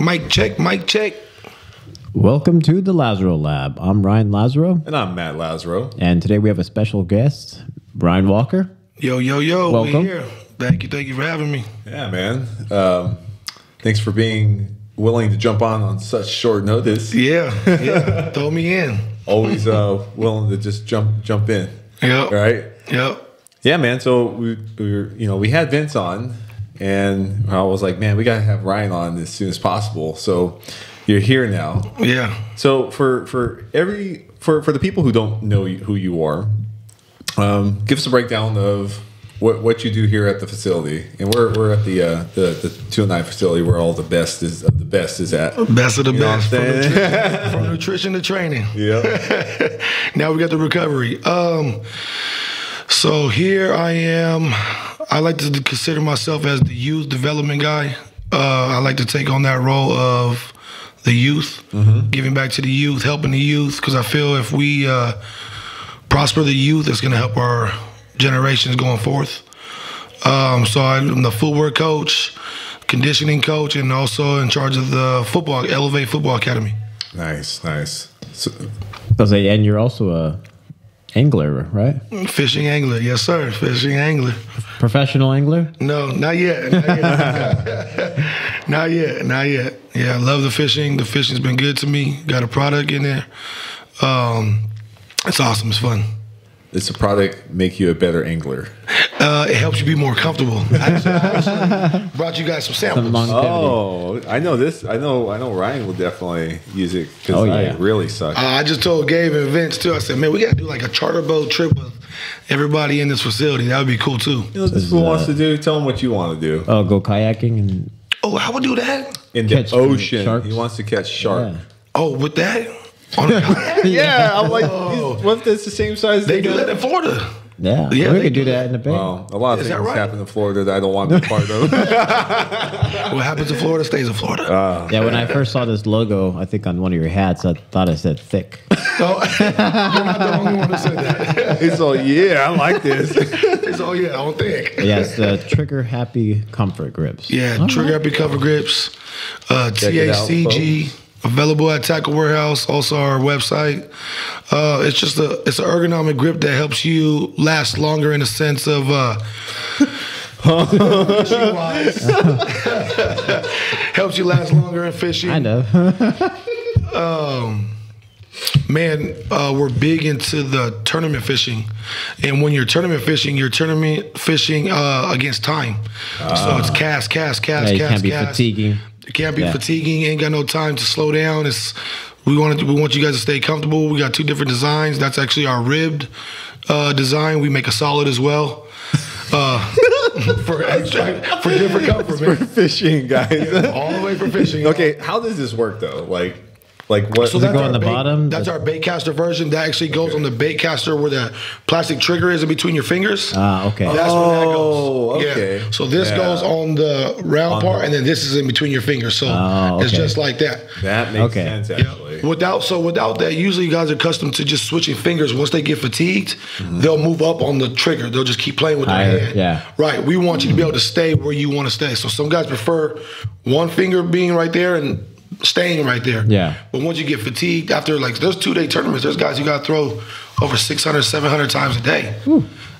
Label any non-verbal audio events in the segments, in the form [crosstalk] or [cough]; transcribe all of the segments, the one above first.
Mic check, mic check. Welcome to the Lazaro Lab. I'm Ryan Lazaro, And I'm Matt Lazaro. and today we have a special guest, Ryan Walker. Yo, yo, yo. Welcome. We here. Thank you, thank you for having me. Yeah, man. Um, thanks for being willing to jump on on such short notice. Yeah, yeah. [laughs] Throw me in. Always uh, willing to just jump jump in. Yep. Right? Yep. Yeah, man. So we, we were, you know, we had Vince on, and I was like, man, we gotta have Ryan on as soon as possible. So you're here now. Yeah. So for for every for for the people who don't know who you are, um, give us a breakdown of what what you do here at the facility. And we're we're at the uh, the the two nine facility where all the best is of the best is at. Best of the You best. From nutrition, [laughs] from nutrition to training. Yeah. [laughs] now we got the recovery. Um, so here I am. I like to consider myself as the youth development guy. Uh, I like to take on that role of the youth, giving back to the youth, helping the youth, because I feel if we uh, prosper the youth, it's going to help our generations going forth. Um, so I'm the footwork coach, conditioning coach, and also in charge of the football Elevate Football Academy. nice, nice. So, I say, and you're also a angler, right? Fishing angler, yes sir. Fishing angler. Professional angler. No, not yet. Not yet. [laughs] not yet. Not yet. Yeah, I love the fishing. The fishing's been good to me. Got a product in there. Um, it's awesome. It's fun. It's a product make you a better angler. Uh, it helps you be more comfortable. [laughs] I actually, I actually brought you guys some samples. Some. Oh, I know this. I know. I know. Ryan will definitely use it because Oh, I really suck. Uh, I just told Gabe and Vince too. I said, man, we got to do like a charter boat trip with everybody in this facility. That would be cool too. you know, this is what wants to do. Tell him what you want to do. Oh, go kayaking and Oh, I would do that. In the ocean, sharks. he wants to catch shark. yeah. Oh, with that. On a? [laughs] [laughs] Yeah, I'm like, Oh. what if it's the same size? they do that in Florida. Yeah, Yeah, we they could do do that in the bay. Well, a lot of Is that things right? happen in Florida that I don't want to be part of. [laughs] What happens in Florida stays in Florida. Uh, yeah, when I first saw this logo, I think on one of your hats, I thought it said thick. So, you're not the only one that said that. It's all, yeah, I like this. so yeah, I don't think. Yes, the Trigger Happy Comfort Grips. Yeah, trigger happy comfort grips, uh, Check it out, TACG, available at Tackle Warehouse. Also our website. Uh, it's just a it's an ergonomic grip that helps you last longer in the sense of. Uh, [laughs] helps you last longer in fishing. I know. [laughs] Man, uh, we're big into the tournament fishing, and when you're tournament fishing, you're tournament fishing uh, against time. so it's cast, cast, cast, yeah, you cast, can't be cast. Fatiguing. It can't be Yeah. fatiguing. Ain't got no time to slow down. It's we want to, we want you guys to stay comfortable. We got two different designs. That's actually our ribbed uh, design. We make a solid as well. Uh, [laughs] for extra, for different comfort, [laughs] For fishing, guys. All the way for fishing. [laughs] okay, how does this work though? Like, like what? So it go on the bait- bottom? That's our bait caster version. That actually goes on the bait caster where the plastic trigger is in between your fingers. Ah, okay. That's where that Oh, goes. okay. Yeah. So this Yeah. goes on the round part, and then this is in between your fingers. So Oh, it's just like that. that makes Okay. sense Yeah. actually. Without so without that, usually guys are accustomed to just switching fingers. Once they get fatigued, they'll move up on the trigger. They'll just keep playing with their Higher, hand. yeah. Right. We want you to be able to stay where you want to stay. So some guys prefer one finger being right there and staying right there. Yeah. But once you get fatigued after like there's two day tournaments, there's guys you got to throw over 600, 700 times a day.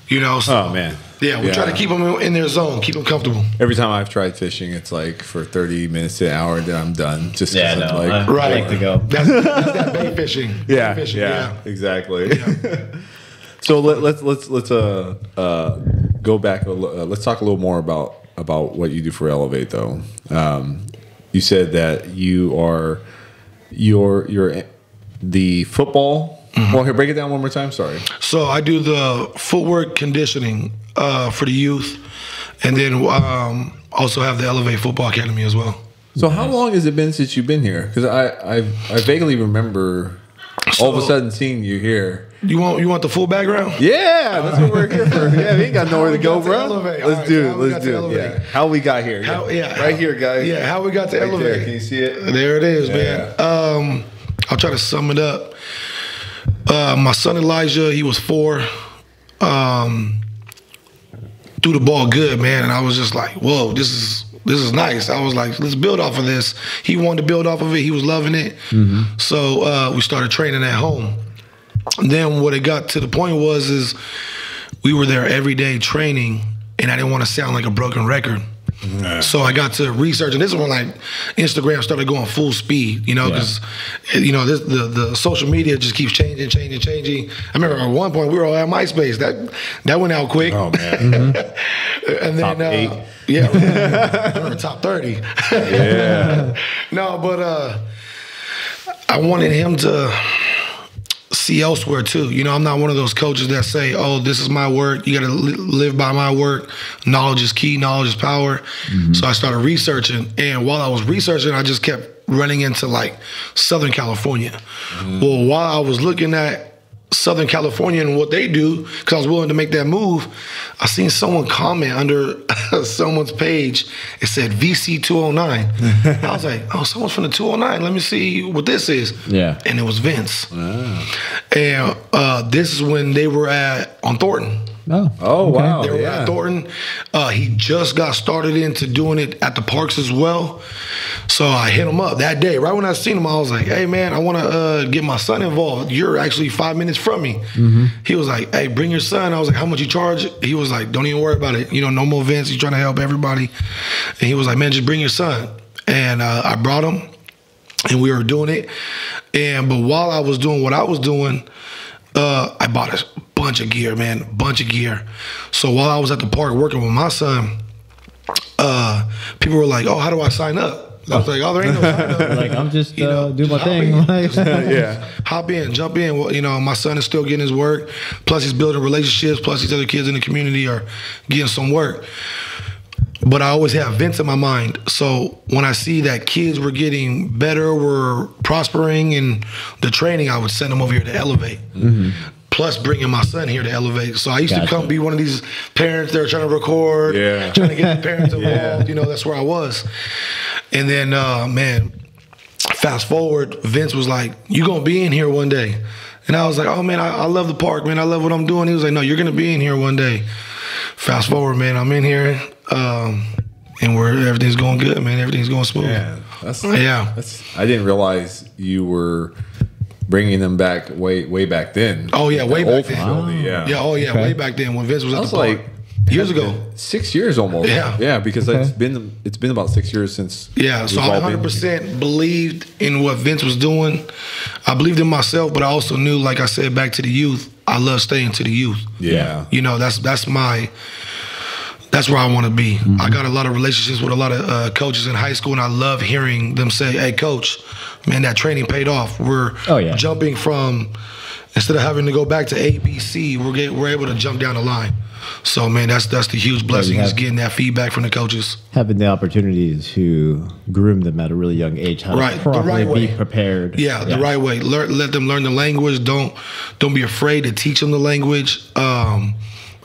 You know. So, Oh man. Yeah, we try to keep them in their zone, keep them comfortable. Every time I've tried fishing, it's like for thirty minutes to an hour, then I'm done. Just Yeah, I'm no, like, I- Right. I like to go. That's, that's that bait [laughs] fishing. yeah, Bait fishing. yeah, exactly. [laughs] so let, let's let's let's uh uh go back. A, li- uh, let's talk a little more about about what you do for Elevate, though. Um, you said that you are your your the football. Well, here, break it down one more time. Sorry. So I do the footwork conditioning uh, for the youth, and then um, also have the Elevate Football Academy as well. So how long has it been since you've been here? Because I, I I vaguely remember all of a sudden seeing you here. You want you want the full background? Yeah, that's what we're here for. Yeah, we ain't got nowhere to go, to bro. elevate. Let's All do it. how we got Let's do it. Yeah, how we got here? How, yeah, right here, guys. Yeah, how we got to Right elevate? there. Can you see it? There it is, Yeah. man. Um, I'll try to sum it up. Uh, my son Elijah, he was four. um, threw the ball good, man, and I was just like, whoa, this is this is nice. I was like, let's build off of this. He wanted to build off of it. He was loving it. So uh, we started training at home. And then what it got to the point was is we were there every day training, and I didn't want to sound like a broken record. So I got to research, and this is when like Instagram started going full speed, you know, because you know this, the the social media just keeps changing, changing, changing. I remember at one point we were all at MySpace. That that went out quick. Oh man. [laughs] and then Top uh, eight. yeah, [laughs] we top thirty. Yeah. [laughs] No, but uh, I wanted him to see elsewhere too. You know, I'm not one of those coaches that say, "Oh, this is my work. You got to li- live by my work. Knowledge is key. Knowledge is power." Mm-hmm. So I started researching, and while I was researching, I just kept running into like Southern California. Mm-hmm. Well, while I was looking at Southern California and what they do, because I was willing to make that move, I seen someone comment under [laughs] someone's page. It said VC 209. I was like, oh, someone's from the 209. Let me see what this is. Yeah. And it was Vince. And uh, this is when they were at on Thornton. Oh. Oh okay. wow. They were yeah. at Thornton. Uh, he just got started into doing it at the parks as well. So I hit him up that day. Right when I seen him, I was like, "Hey man, I want to uh, get my son involved. You're actually five minutes from me." He was like, "Hey, bring your son." I was like, "How much you charge?" He was like, "Don't even worry about it. You know, no more events. He's trying to help everybody." And he was like, "Man, just bring your son." And uh, I brought him, and we were doing it. And but while I was doing what I was doing, uh, I bought a bunch of gear, man, bunch of gear. So while I was at the park working with my son, uh, people were like, "Oh, how do I sign up?" I was like, "Oh, there ain't no sign up." [laughs] Like I'm just You know, uh, do my thing. hop [laughs] yeah. hop in, jump in. Well, you know, my son is still getting his work. Plus, he's building relationships. Plus, these other kids in the community are getting some work. But I always have Vince in my mind. So when I see that kids were getting better, were prospering in the training, I would send them over here to elevate. Plus, bringing my son here to elevate. So I used to come be one of these parents that are trying to record, Yeah. trying to get the parents [laughs] involved. You know, that's where I was. And then, uh, man, fast forward, Vince was like, "You gonna be in here one day?" And I was like, "Oh man, I, I love the park, man. I love what I'm doing." He was like, "No, you're gonna be in here one day." Fast forward, man, I'm in here, um, and we're everything's going good, man. Everything's going smooth. Yeah. That's Yeah. That's. I didn't realize you were bringing them back way way back then. Oh, yeah, way The back then. facility, Yeah. Yeah, oh yeah, Okay. way back then when Vince was I at was the park. like years ago. six years almost. Yeah. yeah, because Okay. it's been it's been about six years since. Yeah, so I 100% believed in what Vince was doing. I believed in myself, but I also knew, like I said, back to the youth. I love staying to the youth. Yeah, You know, that's that's my that's where I want to be. Mm-hmm. I got a lot of relationships with a lot of uh, coaches in high school, and I love hearing them say, "Hey, coach, man, that training paid off. We're Oh, yeah. jumping from instead of having to go back to A, B, C, we're get, we're able to jump down the line." So, man, that's that's the huge blessing is getting that feedback from the coaches. having the opportunity to groom them at a really young age, how Right, to the properly right be way. prepared. Yeah, the right way. Learn, let them learn the language. Don't don't be afraid to teach them the language. Um,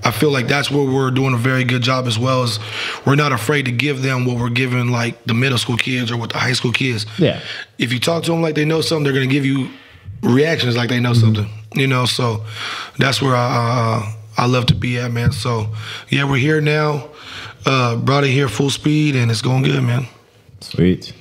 I feel like that's where we're doing a very good job as well. as we're not afraid to give them what we're giving like the middle school kids or what the high school kids. Yeah. If you talk to them like they know something, they're gonna give you reactions like they know something. You know, so that's where I uh, I love to be at, man. So yeah, we're here now. Uh, brought it here full speed, and it's going good, man. Sweet.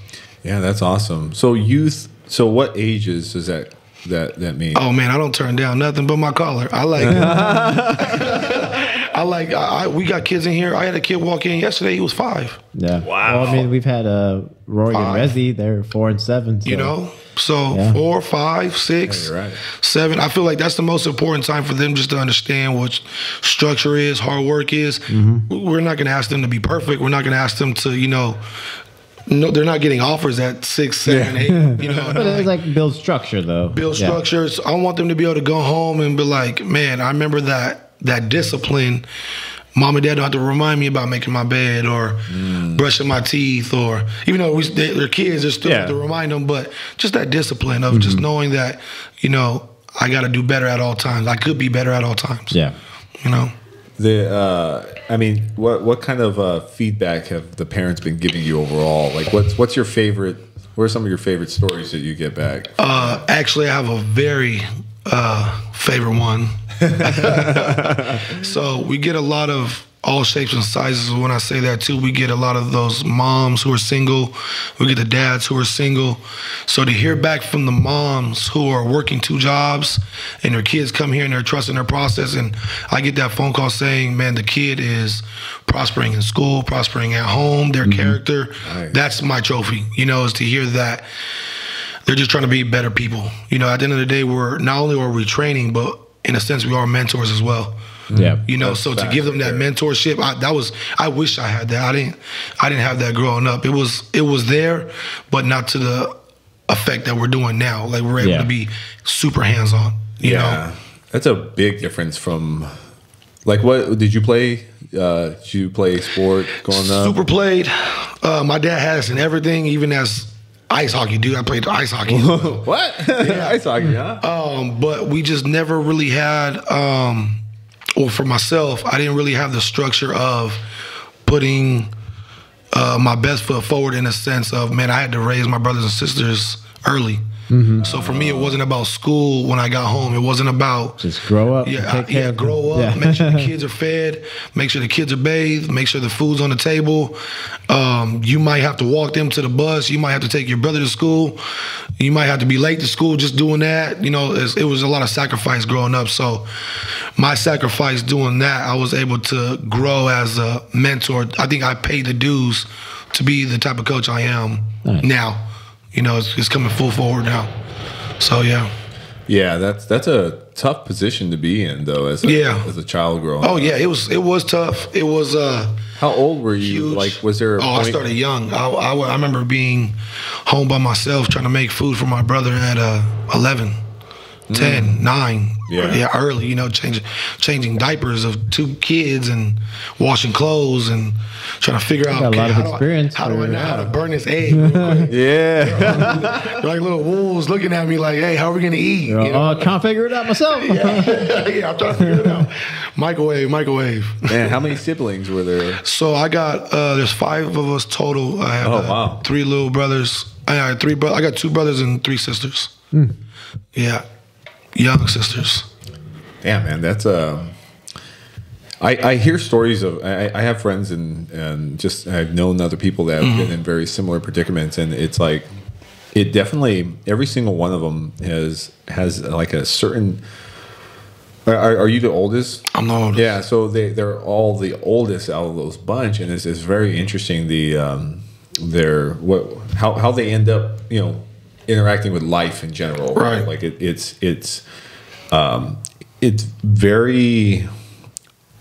yeah, that's awesome. So youth. So what ages does that that that mean? Oh man, I don't turn down nothing but my collar. I like. [laughs] I like. I, I, we got kids in here. I had a kid walk in yesterday. He was five. Yeah. Wow. Well, I mean, we've had uh, Rory and Five. Resi. They're four and seven. So. You know, so Yeah. four, five, six, Yeah, right. seven. I feel like that's the most important time for them just to understand what structure is, hard work is. Mm-hmm. We're not going to ask them to be perfect. We're not going to ask them to, you know. No, they're not getting offers at six, seven, eight. You [laughs] know, But it's like build structure, though. build Yeah. structures. I want them to be able to go home and be like, man, I remember that that discipline. Mom and dad don't have to remind me about making my bed or mm. brushing my teeth or even though we, they, they're kids, they still have to remind them. But just that discipline of just mm-hmm. knowing that, you know, I got to do better at all times. I could be better at all times. Yeah. You know. The uh, I mean, what what kind of uh, feedback have the parents been giving you overall? Like, what's what's your favorite? What are some of your favorite stories that you get back? Uh, actually, I have a very uh, favorite one. [laughs] [laughs] so we get a lot of all shapes and sizes. When I say that too, we get a lot of those moms who are single. We get the dads who are single. So to hear back from the moms who are working two jobs and their kids come here and they're trusting their process, and I get that phone call saying, "Man, the kid is prospering in school, prospering at home, their mm-hmm. character." Nice. That's my trophy. You know, is to hear that they're just trying to be better people. You know, at the end of the day, we're not only are we training, but in a sense, we are mentors as well. Yeah. You know, so to give them that mentorship, I, that was I wish I had that. I didn't I didn't have that growing up. It was it was there, but not to the effect that we're doing now. Like we're able Yeah. to be super hands on. You yeah, that's a big difference from like what did you play? Uh, did you play sport growing up? super played. Uh, my dad had us in everything, even as ice hockey. Dude, I played ice hockey. [laughs] what? Yeah. [laughs] Ice hockey, huh? um, but we just never really had um or for myself i didn't really have the structure of putting uh, my best foot forward in a sense of man i had to raise my brothers and sisters early so for me it wasn't about school when i got home it wasn't about Just grow up. yeah, take I- care yeah. Grow up. Yeah. Make sure the [laughs] kids are fed. Make sure the kids are bathed. Make sure the food's on the table. Um, you might have to walk them to the bus. You might have to take your brother to school. You might have to be late to school just doing that. You know, it's, it was a lot of sacrifice growing up. So, my sacrifice doing that, I was able to grow as a mentor. I think I paid the dues to be the type of coach I am now. You know, it's, it's coming full forward now. So yeah. Yeah, that's that's a tough position to be in though as a, Yeah. as a child growing Oh up. yeah, it was it was tough. It was uh How old were you? huge. Like was there a Oh, I started young. I, I, I remember being home by myself trying to make food for my brother at uh 11, 10, 9. Mm. Yeah. early, you know, changing changing diapers of two kids and washing clothes and trying to figure out got a lot of how do I- experience how do I know how to burn this egg [laughs] real quick? Yeah. They're like little wolves looking at me like, hey, how are we gonna eat? You're You all, know? "Oh, trying to figure it out myself. [laughs] yeah, yeah, I'm trying to figure it out. Microwave, microwave. Man, how many siblings were there? So I got uh there's five of us total. I have Oh, uh, wow. three little brothers. I got three bro- I got two brothers and three sisters. Hmm. Yeah. Young sisters. Yeah, man, that's um I, I hear stories of I, I have friends and and just I've known other people that have been in very similar predicaments and it's like it definitely every single one of them has has like a certain are, are you the oldest I'm the oldest. yeah so they they're all the oldest out of those bunch and it's, it's very interesting the um their what how how they end up you know interacting with life in general Right. like it, it's it's um it's very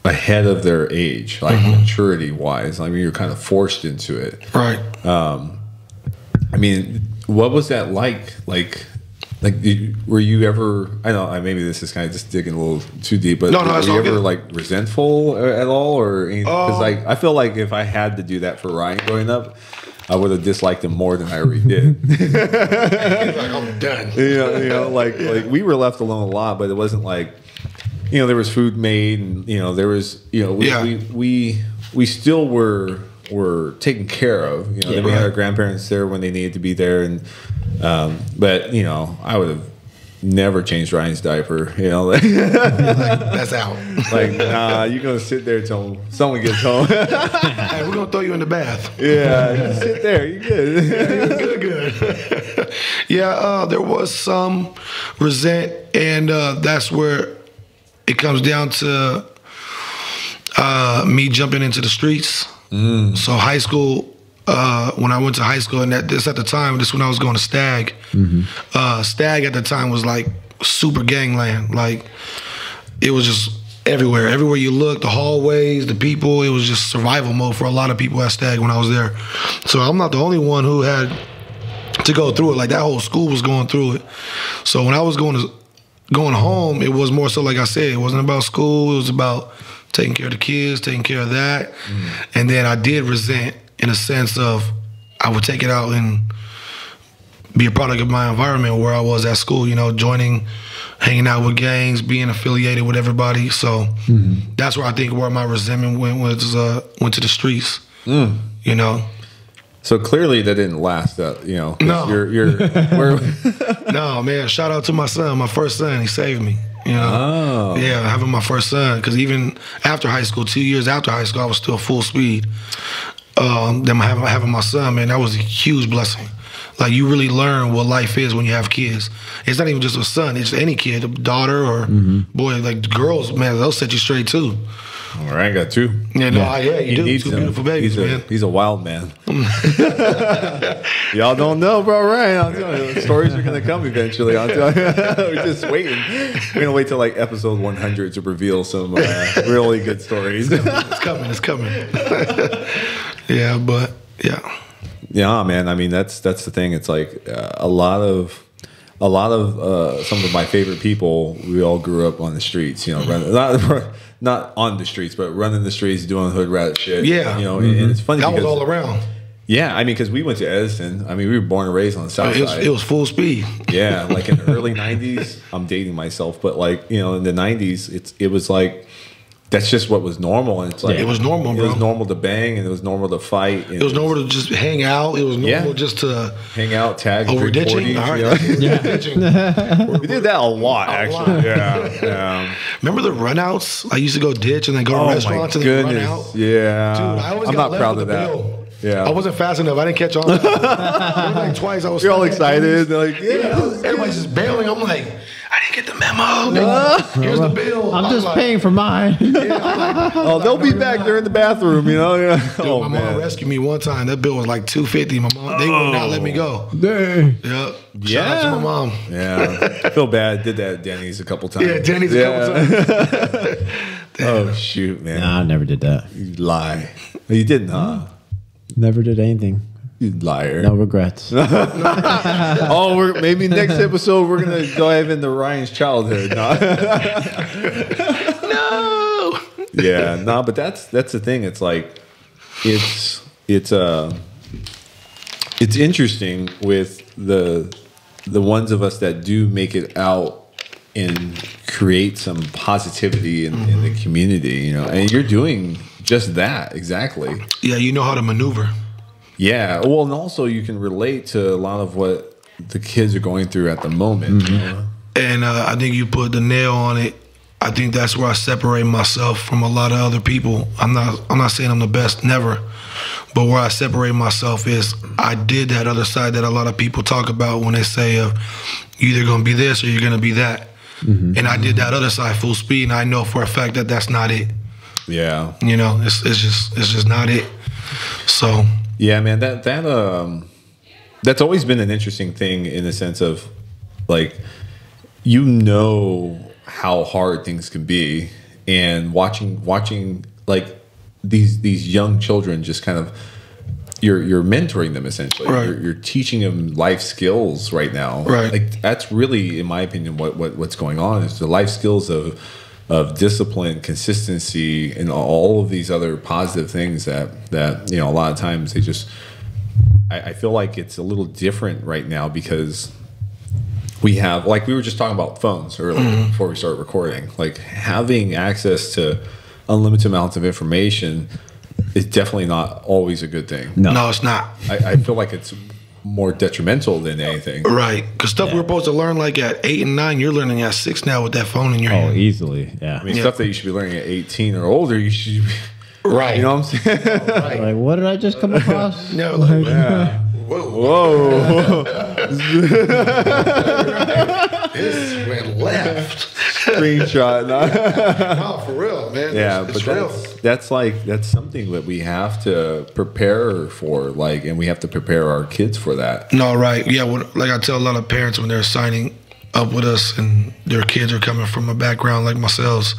ahead of their age like maturity wise i mean you're kind of forced into it Right. Um, I mean, what was that like? Like, like, did, were you ever? I know, I- maybe this is kind of just digging a little too deep, but No, no, were you ever good. like resentful at all, or because Oh. like I feel like if I had to do that for Ryan growing up, I would have disliked him more than I already did. [laughs] like I'm done. you know, you know, like like we were left alone a lot, but it wasn't like you know there was food made, and you know there was you know we Yeah. we, we we still were were taken care of. You know, then we had our grandparents there when they needed to be there, and um, but you know I would have never changed Ryan's diaper. You know, like, [laughs] That's out. [laughs] like nah, you're gonna sit there till someone gets home. [laughs] hey, we're gonna throw you in the bath. yeah, sit there. You good? good, good. yeah, uh, there was some resent, and uh, that's where it comes down to uh, me jumping into the streets. So high school, uh, when I went to high school, and that, this at the time, this when I was going to Stagg. Uh, Stagg at the time was like super gangland. Like it was just everywhere. Everywhere you look, the hallways, the people, it was just survival mode for a lot of people at Stagg when I was there. So I'm not the only one who had to go through it. Like that whole school was going through it. So when I was going to going home, it was more so like I said, it wasn't about school. It was about taking care of the kids, taking care of that. And then I did resent in a sense of I would take it out and be a product of my environment where I was at school, you know, joining, hanging out with gangs, being affiliated with everybody. So that's where I think where my resentment went was uh, went to the streets. You know, So clearly that didn't last. Uh, you know, No. you're you're [laughs] where. [laughs] no man, shout out to my son, my first son. He saved me. You know, Oh. yeah, having my first son. Because even after high school, two years after high school, I was still full speed. Um, then having having my son, man, that was a huge blessing. Like you really learn what life is when you have kids. It's not even just a son; it's any kid, a daughter or boy. Like girls, man, they'll set you straight too. All right, I got two. Yeah, no, I- yeah, you He do. needs Two them. beautiful babies, he's a, man. He's a wild man. [laughs] Y'all don't know, bro. Right? I'm telling you, stories are gonna come eventually. I'm telling you. [laughs] We're just waiting. We're gonna wait till like episode 100 to reveal some uh, really good stories. It's coming. It's coming. [laughs] yeah, but yeah. Yeah, man. I mean, that's that's the thing. It's like uh, a lot of a lot of uh, some of my favorite people. We all grew up on the streets. You know, running, [laughs] not not on the streets, but running the streets, doing hood rat shit. Yeah. you know, and, and it's funny. That was all around. Yeah, I mean, because we went to Edison. I mean, we were born and raised on the south It was, side. it was full speed. yeah, like in the [laughs] early '90s. I'm dating myself, but like you know, in the '90s, it's it was like that's just what was normal, and it's like It was normal, It was normal to bang, and it was normal to fight. And It was normal to just hang out. It was normal Yeah. just to hang out, tag, over ditching. All right, you know? [laughs] yeah. ditching. [laughs] We did that a lot, actually. lot. Yeah, yeah. Remember the runouts? I used to go ditch and then go Oh to restaurants and then run goodness. out. Yeah, Dude, I always I'm not left proud of that. bill. Yeah, I wasn't fast enough. I didn't catch on. [laughs] Like twice I was. You're all stuck at excited, like yeah. Everybody's just bailing. I'm like, I didn't get the memo. Nigga. Here's the uh, bill. I'm just like, paying for mine. [laughs] Oh, they'll be back there in the bathroom, you know. Yeah. Dude, oh my man. mom rescued me one time. That bill was like two fifty. My mom, they would not let me go. Oh. Dang. Yep. Shout out to my mom. Yeah, I feel bad. Did that at Denny's a couple times. Yeah, Denny's a couple times. [laughs] Oh shoot, man! Nah, I never did that. You lie. You didn't, huh? Never did anything. You liar. No regrets. [laughs] Oh, we're, maybe next episode we're gonna dive into Ryan's childhood. No. No. yeah, no, but that's that's the thing. It's like it's it's uh it's interesting with the the ones of us that do make it out and create some positivity in, in the community, you know, and you're doing just that exactly. Yeah, you know how to maneuver. Yeah. Well, and also you can relate to a lot of what the kids are going through at the moment. you know? And uh, I think you put the nail on it. I think that's where I separate myself from a lot of other people. I'm not I'm not saying I'm the best, never. But where I separate myself is I did that other side that a lot of people talk about when they say uh, you're either gonna be this or you're gonna be that. And I did that other side full speed, and I know for a fact that that's not it. Yeah. You know, it's it's just it's just not it. So Yeah, man. That that um, that's always been an interesting thing in the sense of, like, you know how hard things can be, and watching watching like these these young children just kind of. You're, you're mentoring them essentially. Right. You're, you're teaching them life skills right now. Right. Like that's really, in my opinion, what, what what's going on is the life skills of of discipline, consistency, and all of these other positive things that that you know a lot of times they just. I, I feel like it's a little different right now because we have like we were just talking about phones earlier mm-hmm. before we started recording. Like having access to unlimited amounts of information is definitely not always a good thing. no, it's not. I, I feel like it's more detrimental than anything. Right. Because stuff we're supposed to learn like at eight and nine, you're learning at six now with that phone in your Oh, hand. easily. Yeah. I mean, Yeah. stuff that you should be learning at 18 or older, you should, be, Right. you know what I'm saying? Like, what did I just come across? [laughs] No, like, Whoa, [laughs] [laughs] this went left. screenshot. [laughs] no, for real, man. yeah, it's, but it's real. that's, that's like that's something that we have to prepare for, like, and we have to prepare our kids for that. No, right. Yeah, what, like I tell a lot of parents when they're signing up with us and their kids are coming from a background like myself,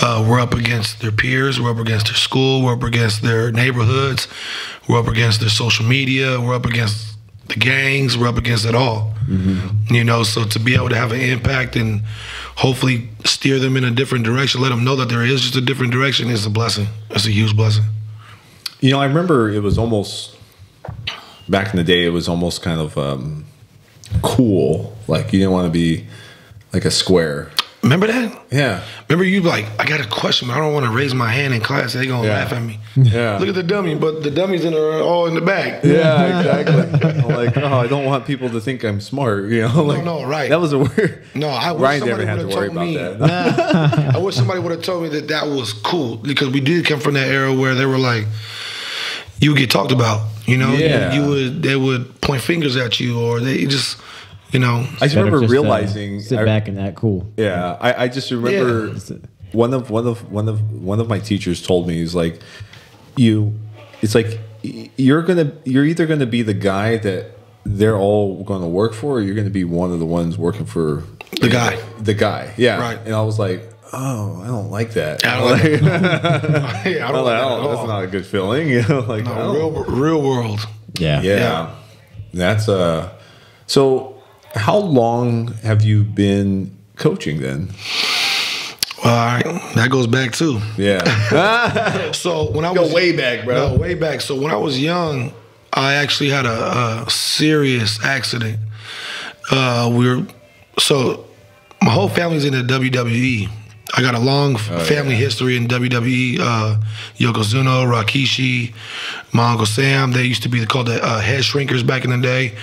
uh, we're up against their peers, we're up against their school, we're up against their neighborhoods, we're up against their social media, we're up against the gangs, we're up against it all. You know, so to be able to have an impact and hopefully steer them in a different direction, let them know that there is just a different direction is a blessing. It's a huge blessing. You know, I remember it was almost back in the day. It was almost kind of um, cool. Like you didn't want to be like a square. Remember that? Yeah. Remember you like, I got a question, but I don't want to raise my hand in class. They gonna Yeah. laugh at me. Yeah. Look at the dummy, but the dummies in are all in the back. Yeah, exactly. [laughs] I'm like, oh, I don't want people to think I'm smart. You know, [laughs] like, no, right. That was a word. No, I wish Ryan somebody never had to worry about me. that. [laughs] I wish somebody would have told me that that was cool because we did come from that era where they were like, you would get talked about. You know, Yeah. you, you would they would point fingers at you or they just, you know, I just remember just, uh, realizing. sit I- back and act cool. Yeah, I, I just remember Yeah. one of one of one of one of my teachers told me he's like, you, it's like you're gonna you're either gonna be the guy that they're all going to work for, or you're going to be one of the ones working for The guy. The guy, yeah. Right. And I was like, oh, I don't like that. I don't like Like- [laughs] I don't like, like that oh, that's not a good feeling. [laughs] You know, like No, real real world. Yeah. yeah. Yeah. That's uh so how long have you been coaching then? Right, that goes back too. Yeah. [laughs] So when I Go was way back, bro. No, way back. So when I was young, I actually had a, a serious accident. Uh, we were so my whole family's in the WWE. I got a long f family history in WWE. Uh, Yokozuna, Rikishi, my uncle Sam. They used to be called the uh, Headshrinkers back in the day.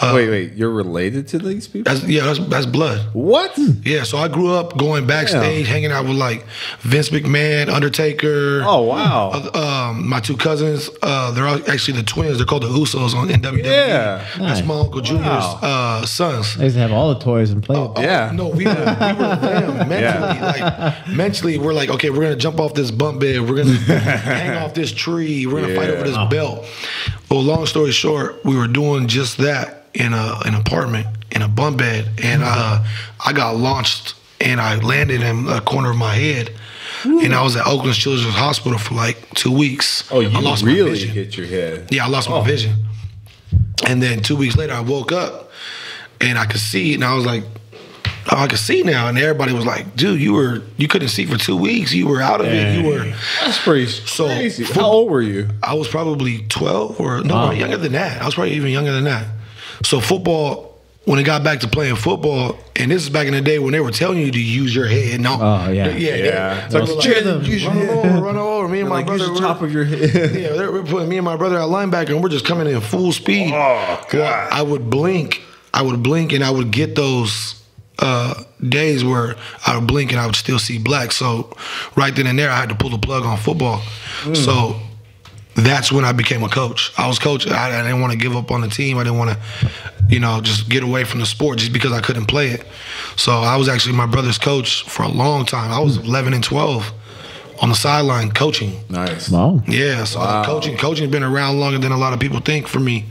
Uh, wait, wait, you're related to these people? that's, yeah, that's, that's blood. What? Yeah, so I grew up going backstage, hanging out with like Vince McMahon, Undertaker. Oh wow. Um, my two cousins, uh, they're all actually the twins. They're called the Usos on in WWE. Yeah. That's my uncle Junior's Wow. uh, sons. They used to have all the toys and play with them. Yeah. No, we were, we were them [laughs] mentally. Like [laughs] mentally, we're like, okay, we're gonna jump off this bump bed. We're gonna [laughs] hang off this tree. We're gonna fight over this belt. Well, long story short, we were doing just that in a an apartment in a bunk bed, and uh, I got launched and I landed in a corner of my head. And I was at Oakland Children's Hospital for like two weeks. Oh, you I lost my really vision. hit your head. Yeah, I lost my vision. And then two weeks later, I woke up and I could see, and I was like, "Oh, I can see now." And everybody was like, "Dude, you were you couldn't see for two weeks. You were out of it. You were." That's pretty So, crazy. fo- How old were you? I was probably twelve or no, younger than that. I was probably even younger than that. So football. When it got back to playing football, and this is back in the day when they were telling you to use your head. No, Oh, yeah. yeah, Yeah. They, It's they like, cheer them. Use your head. Run over, run over. Me and my Like, brother. use the top of your head. [laughs] yeah, they were putting me and my brother at linebacker, and we're just coming in full speed. Oh, God. Well, I would blink, I would blink, and I would get those uh, days where I would blink and I would still see black. So right then and there, I had to pull the plug on football. Hmm. So that's when I became a coach. I was coach. I, I didn't want to give up on the team. I didn't want to, you know, just get away from the sport just because I couldn't play it. So I was actually my brother's coach for a long time. I was 11 and 12 on the sideline coaching. Nice. Wow. Yeah, so Wow. coaching coaching's been around longer than a lot of people think for me.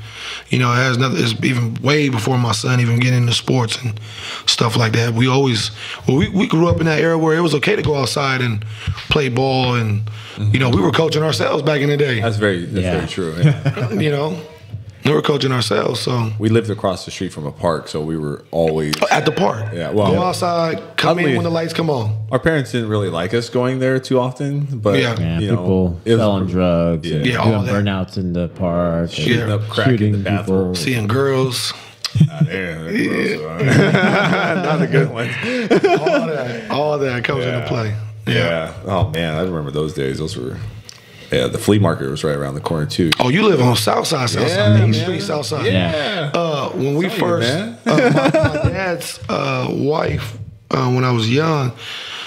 You know, it has nothing it's even way before my son even getting into sports and stuff like that. We always well we, we grew up in that era where it was okay to go outside and play ball and you know, we were coaching ourselves back in the day. That's very that's Yeah. very true. yeah. [laughs] You know. We were coaching ourselves, so we lived across the street from a park, so we were always at the park. Yeah, well- go outside, come Oddly- in when the lights come on. Our parents didn't really like us going there too often, but Yeah. Yeah, you know, people it was- selling drugs, and Yeah. Yeah, doing burnouts in the park, and Shooting up crack in the shooting bathroom. people. Seeing girls, Ah, damn, that's [laughs] not a good one. all that, all that comes Yeah. into play. Yeah. Oh man, I remember those days. Those were. Yeah, the flea market was right around the corner too. Oh, you live on South Side, South Yeah, Side, Main. Street, South Side. Yeah. Uh, when we Tell first, man. uh, my, my dad's uh, wife, uh, when I was young,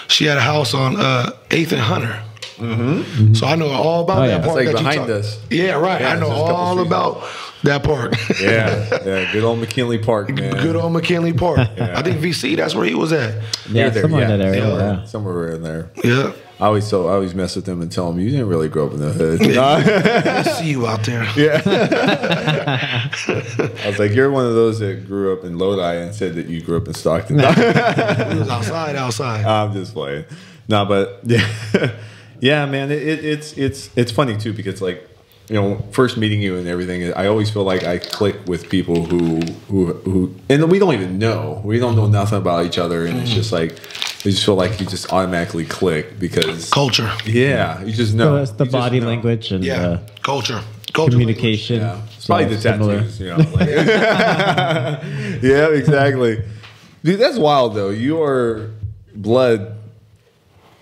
she had a house on uh, Eighth and Hunter. Mm-hmm. So I know all about Oh, that yeah. park. That's like that you behind talk- us. Yeah, right. Yeah, I know it's just a couple all streets about that park. Yeah, yeah, good old McKinley Park, man. Good old McKinley Park. I think VC. That's where he was at. Yeah, there, somewhere in that area. Yeah. Yeah. somewhere in there. Yeah. I always so I always mess with them and tell them you didn't really grow up in the hood. [laughs] I see you out there. Yeah. [laughs] I was like, you're one of those that grew up in Lodi and said that you grew up in Stockton. [laughs] He was outside, outside. I'm just playing. No, but yeah, yeah, man. It, it, it's it's it's funny too because like you know, first meeting you and everything, I always feel like I click with people who who who, and we don't even know. We don't know nothing about each other, and it's mm. just like we just feel like you just automatically click because Culture. yeah, you just So know. it's the You body know. language and Yeah. uh, Culture. Culture. communication. Yeah, it's probably the similar. tattoos. You know, like- [laughs] yeah, exactly. Dude, that's wild though. You are blood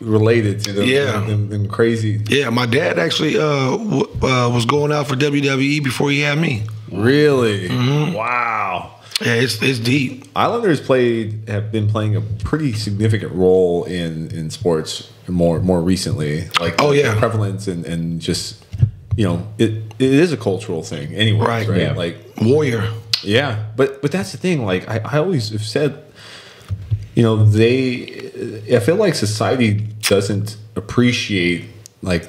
related to them, Yeah. them, them crazy. Yeah, my dad actually uh, w- uh, was going out for WWE before he had me. Really? Mm-hmm. Wow. Yeah, it's it's deep. Islanders played have been playing a pretty significant role in in sports more more recently. Like Oh, yeah. prevalence and and just you know it it is a cultural thing anyway. Right. Right. Yeah. Like Warrior. yeah, but but that's the thing. Like I, I always have said, you know, they. I feel like society doesn't appreciate like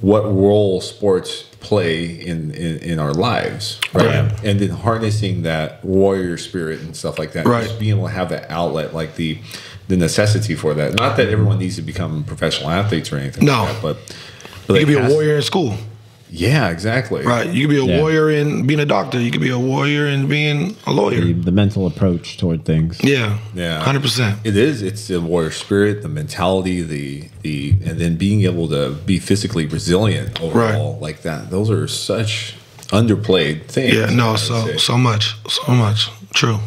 what role sports play in in, in our lives, right? Right. And then harnessing that warrior spirit and stuff like that, Right. just being able to have that outlet, like the the necessity for that. Not that everyone needs to become professional athletes or anything. No. like that, but. but You could be a warrior in school, Yeah, exactly. right? You could be a Yeah. warrior in being a doctor. You could be a warrior in being a lawyer. The, the mental approach toward things. Yeah, Yeah. hundred percent. It is. It's the warrior spirit, the mentality, the the, and then being able to be physically resilient overall, like that. Those are such underplayed things. Yeah, no, so say. so much, so much. True.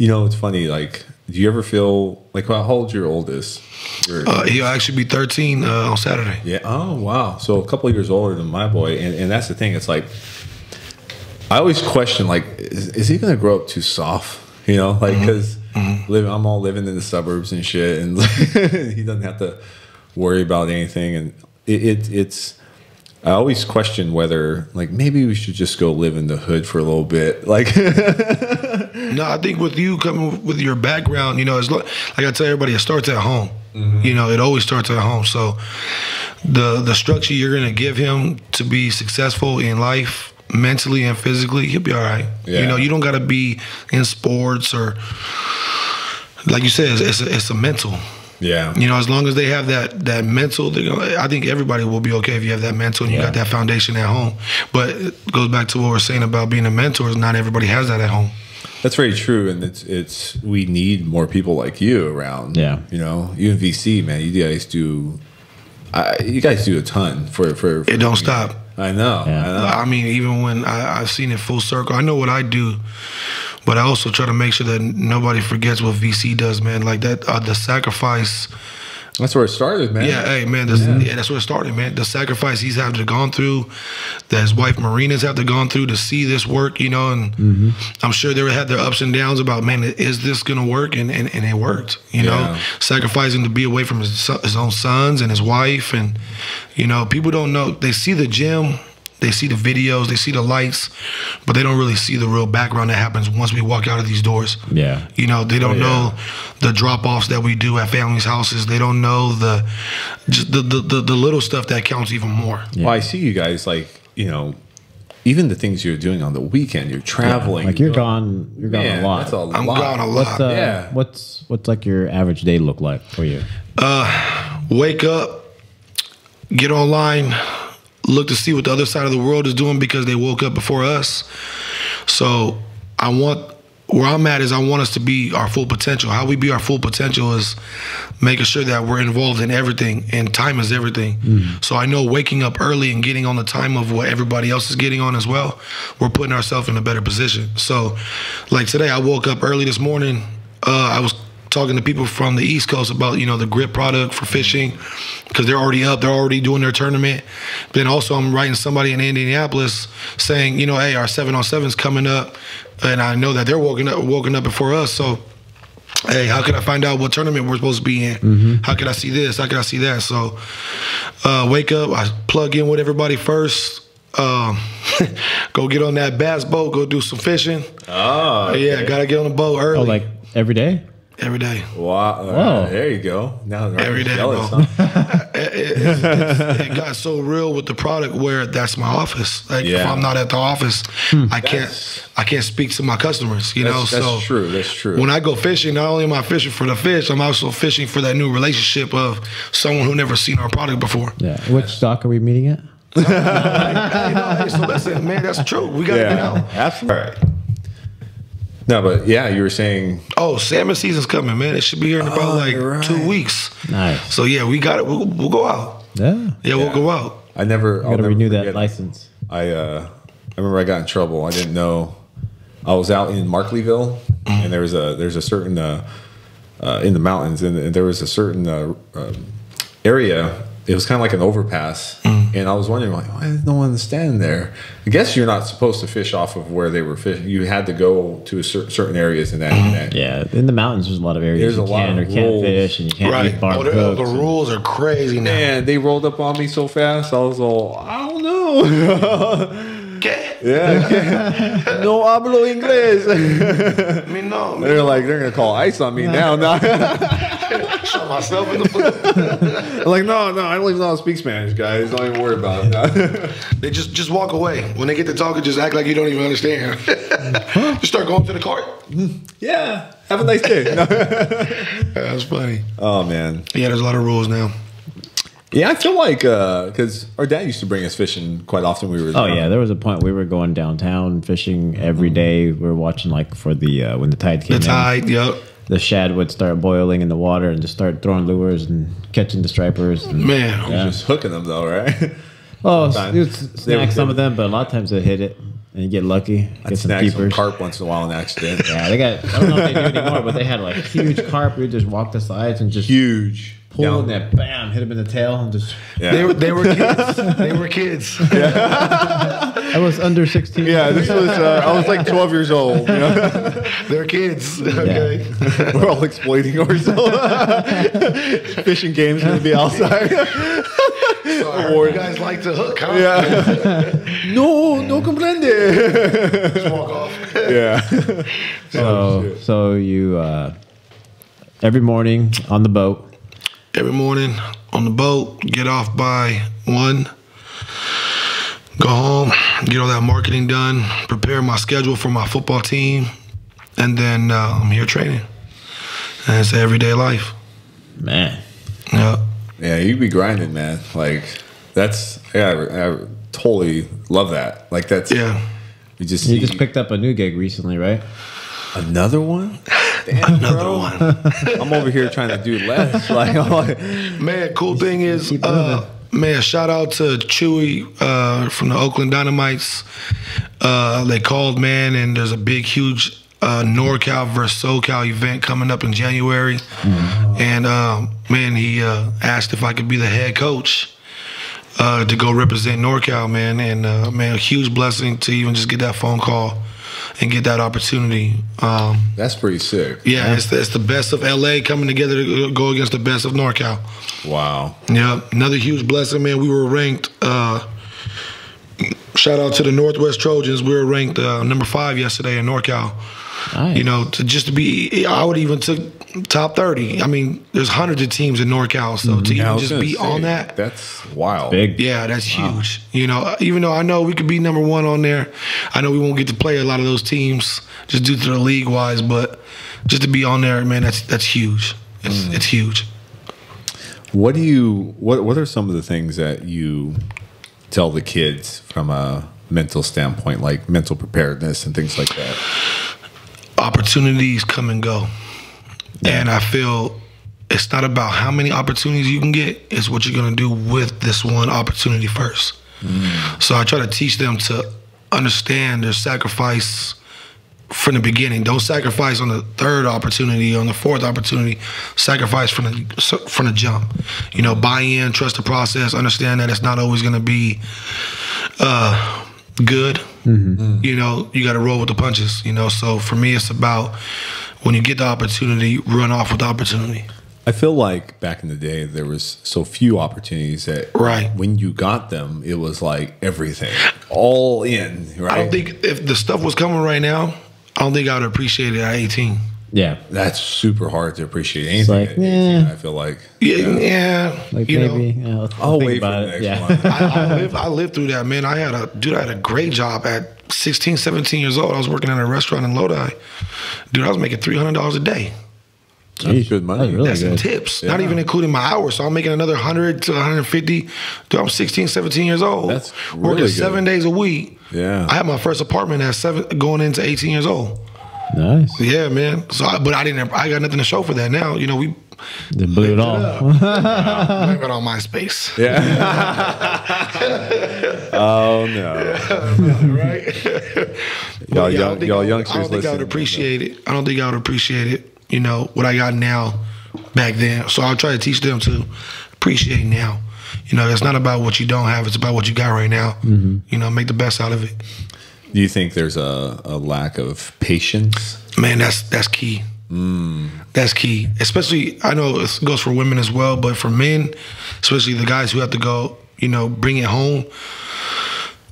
You know, it's funny. Like, do you ever feel like well, how old's your oldest? Your- Uh, he'll actually be thirteen uh, on Saturday. yeah. Oh, wow. So a couple of years older than my boy, and, and that's the thing. It's like I always question, like, is, is he going to grow up too soft? You know, like Mm-hmm. because living, I'm all living in the suburbs and shit, and [laughs] he doesn't have to worry about anything. And it, it it's I always question whether like maybe we should just go live in the hood for a little bit, like. [laughs] No, I think with you coming with your background, you know, it's like, like I tell everybody, it starts at home. Mm-hmm. You know, it always starts at home. So the the structure you're gonna give him to be successful in life, mentally and physically, he'll be all right. Yeah. You know, you don't gotta be in sports or like you said, it's, it's a, it's a mental. yeah. You know, as long as they have that that mental, gonna, I think everybody will be okay if you have that mental and you got that foundation at home. But it goes back to what we're saying about being a mentor. Is not everybody has that at home. That's very true, and it's it's we need more people like you around. Yeah. you know, UNVC, man, you guys do, I, you guys do a ton for for. for It don't stop. I know. Yeah. I know. I mean, even when I, I've seen it full circle, I know what I do, but I also try to make sure that nobody forgets what VC does, man. Like that, uh, the sacrifice. That's where it started, man. Yeah, hey, man, that's, yeah. that's where it started, man. The sacrifice he's had to gone through, that his wife Marina's had to gone through to see this work, you know, and mm-hmm. I'm sure they had their ups and downs about, man, is this gonna work? And and, and it worked, you know, sacrificing to be away from his his own sons and his wife, and you know, people don't know. They see the gym, they see the videos, they see the lights, but they don't really see the real background that happens once we walk out of these doors. Yeah. You know, they don't Oh, yeah. know the drop offs that we do at families' houses. They don't know the just the, the, the, the little stuff that counts even more. Well, I see you guys like you know, even the things you're doing on the weekend. You're traveling. Like you're gone. You're gone Man, a lot. That's a I'm lot. gone a lot. What's uh, Yeah. what's what's like your average day look like for you? Wake up, get online, look to see what the other side of the world is doing because they woke up before us. So I want where I'm at is I want us to be our full potential. How we be our full potential is making sure that we're involved in everything, and time is everything. So I know waking up early and getting on the time of what everybody else is getting on as well, we're putting ourselves in a better position. So, like today, I woke up early this morning. Uh, I was talking to people from the East Coast about you know the grip product for fishing because they're already up, they're already doing their tournament. Then also I'm writing somebody in Indianapolis saying you know hey our seven on seven's coming up, and I know that they're woken up woken up before us so. Hey, how can I find out what tournament we're supposed to be in? How can I see this? How can I see that? So, uh, wake up. I plug in with everybody first. Um, [laughs] go get on that bass boat. Go do some fishing. Oh, Yeah, gotta get on the boat early Oh, like every day? Every day. wow. Uh, Whoa. there you go. Now Every day, jealous, bro. huh? [laughs] it got so real with the product where that's my office. Like if I'm not at the office, I can't That's- I can't speak to my customers. You know, That's, that's so true. That's true. when I go fishing, not only am I fishing for the fish, I'm also fishing for that new relationship of someone who never seen our product before. Yeah. Which dock are we meeting at? [laughs] hey, no, hey, so listen, man, that's true. We got to get out. absolutely. No, but yeah, you were saying Oh, salmon season's coming, man. It should be here in about like right. two weeks. Nice. So yeah, we got it. We'll, we'll go out. Yeah. Yeah, we'll go out. I never. Got to renew that license. I uh, I remember I got in trouble. I didn't know. I was out in Markleeville, and there was a there's a certain uh, uh, in the mountains, and, and there was a certain uh, um, area. It was kind of like an overpass, mm. and I was wondering, like, why did no one standing there? I guess you're not supposed to fish off of where they were fishing. You had to go to a cer- certain areas in that. in mm-hmm. that- Yeah, in the mountains, there's a lot of areas There's you a lot can or of can't rules. fish, and you can't Right. eat barbed Oh, the, the rules are crazy now. Man, they rolled up on me so fast. I was all, I don't know. [laughs] Get yeah, [laughs] no hablo inglés. [laughs] me no. Man. they're like, they're gonna call ice on me now. No, [laughs] Shot myself in the foot. Like, no, no, I don't even know how to speak Spanish, guys. Don't even worry about it. They just just walk away. When they get to talking, just act like you don't even understand. just start going to the cart. Mm. yeah, have a nice day. That's funny. oh man, Yeah, there's a lot of rules now. Yeah, I feel like because our dad used to bring us fishing quite often. We were Oh yeah, there was a point we were going downtown fishing every day. We were watching like for the uh, when the tide came The in. tide, yep. The shad would start boiling in the water and just start throwing lures and catching the stripers. And, Man, We were just hooking them though, right? [laughs] oh, Sometimes. you would They snack some of them, but a lot of times they hit it and you get lucky, I'd get some snag some carp once in a while in accident. [laughs] Yeah, they got. I don't know if they do anymore, but they had like huge carp. We just walked the sides and just Huge. pull Down- and then bam, hit him in the tail and just. Yeah. they were they were kids. [laughs] they were kids. I was under sixteen. yeah, this was. Uh, I was like 12 years old. You know? [laughs] They're kids. Okay. We're all exploiting ourselves. Fishing games gonna be outside. So I heard you guys like to hook, huh? yeah. [laughs] no, no comprende. Just walk off. [laughs] yeah. [laughs] So so you uh, every morning on the boat. Every morning on the boat, get off by one. Go home, get all that marketing done, prepare my schedule for my football team, and then uh, I'm here training. And it's everyday life. Man, Yeah. Yeah, you'd be grinding, man. Like that's yeah, I, I totally love that. Like that's Yeah. You just you see just picked up a new gig recently, right? another one. Damn, [laughs] Another bro. one. [laughs] I'm over here trying to do less. [laughs] Like, I'm like Man, cool thing is, uh, man, shout out to Chewy uh, from the Oakland Dynamites. Uh, they called, man, and there's a big, huge uh, NorCal versus SoCal event coming up in January. And, um, man, he uh, asked if I could be the head coach. Uh, to go represent NorCal, man, and uh, man, a huge blessing to even just get that phone call and get that opportunity. Um, that's pretty sick. yeah, it's, it's the best of LA coming together to go against the best of NorCal. Wow. Yeah, another huge blessing, man. We were ranked. Uh, shout out to the Northwest Trojans. We were ranked uh, number five yesterday in NorCal. Nice. You know, to just to be, I would even took top thirty. I mean, there's hundreds of teams in NorCal, so mm-hmm. to Yeah, I even just be say, on that, That's wild. big. yeah, that's huge. You know, uh, even though I know we could be number one on there, I know we won't get to play a lot of those teams just due to the league wise, but just to be on there, man, that's that's huge. It's mm. it's huge. What do you what what are some of the things that you tell the kids from a mental standpoint, like mental preparedness and things like that? Opportunities come and go. And I feel it's not about how many opportunities you can get, it's what you're gonna do with this one opportunity first. So I try to teach them to understand their sacrifice from the beginning. Don't sacrifice on the third opportunity, on the fourth opportunity. Sacrifice from the from the jump. You know, buy in, trust the process, understand that it's not always gonna be uh, good. Mm-hmm. Mm. You know, you got to roll with the punches. You know, so for me, it's about when you get the opportunity, run off with the opportunity. I feel like back in the day there was so few opportunities that Right. when you got them, it was like everything. All in, right? I don't think if the stuff was coming right now, I don't think I would appreciate it at 18. Yeah. that's super hard to appreciate anything. like, at 18, yeah. I feel like Yeah, yeah. Like you maybe. know, yeah, let's I'll think wait for about the next yeah. one. I, I, lived, I [laughs] lived through that, man. I had a dude. I had a great job at 16, 17 years old. I was working at a restaurant in Lodi. Dude, I was making three hundred dollars a day. That's good money. That's really That's in good. tips, not even including my hours. So I'm making another 100 to 150. Dude, I'm 16, 17 years old. That's working good. seven days a week. Yeah. I had my first apartment at seven, going into 18 years old. Nice. Yeah, man. So, I, but I didn't. I got nothing to show for that now. You know, we They blew it all. [laughs] I got on MySpace. Yeah. [laughs] oh no. [laughs] right? Y'all, Yeah, I young, don't think y'all I would- youngsters I don't think I listen. would appreciate it. I don't think I would appreciate it you know, what I got now back then. So I'll try to teach them to appreciate now. You know, it's not about what you don't have; it's about what you got right now. Mm-hmm. You know, make the best out of it. Do you think there's a, a lack of patience? Man, that's that's key. Hmm. That's key. Especially, I know it goes for women as well, but for men, especially the guys who have to go, you know, bring it home.